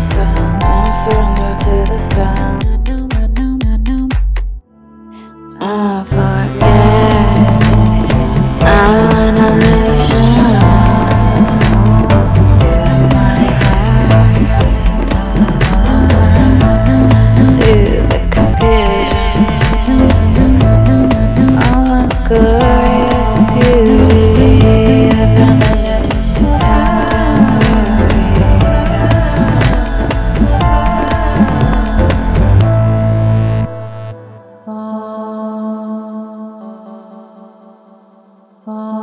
Author, author. Oh.